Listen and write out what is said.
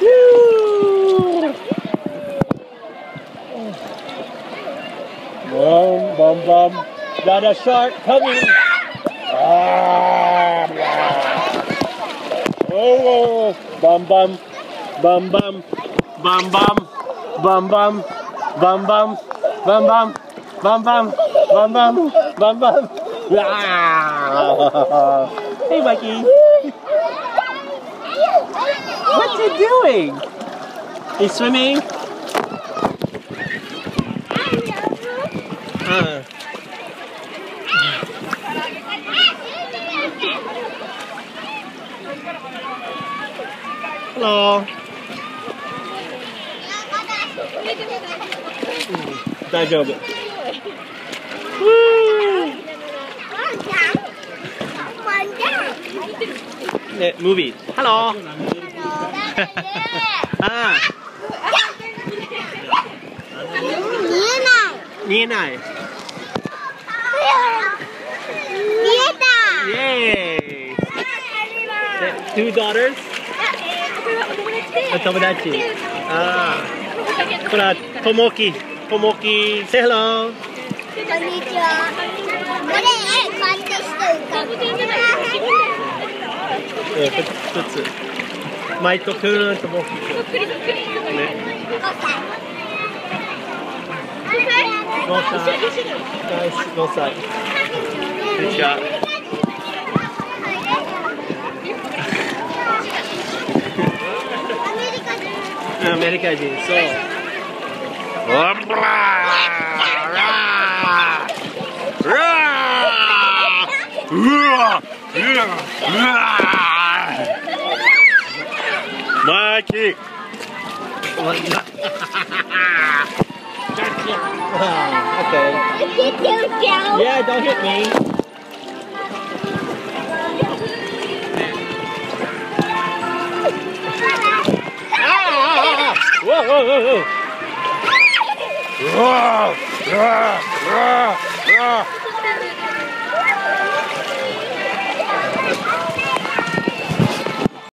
Woo! Bum, bum, bum. Got a shark coming. Ah, whoa, whoa. Bum, bum. Bum, bum. Bum, bum. Bum, bum. Bum, bum. Bum, bum. Bum, bum. Bum, bum. Bum, bum. Ah. Hey, Mikey. What's he doing? He's swimming? Uh. Hello. 大丈夫。ね、 movie. Hello. ah. Nienai. Nienai. Yay. Two daughters. Tomodachi. Ah. Say hello. うん、一つ。マイトくーんともう。そっくりそっくり。ね。5歳。5歳。5歳。違う。アメリカ人、そう。ワンブラーうわうわうわ Mikey! oh, okay. Yeah, don't hit me. Whoa. whoa, whoa, whoa.